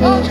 Oh.